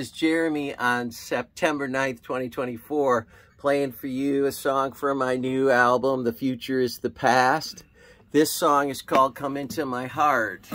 is Jeremy on September 9th, 2024, playing for you a song from my new album, The Future is the Past. This song is called Come Into My Heart.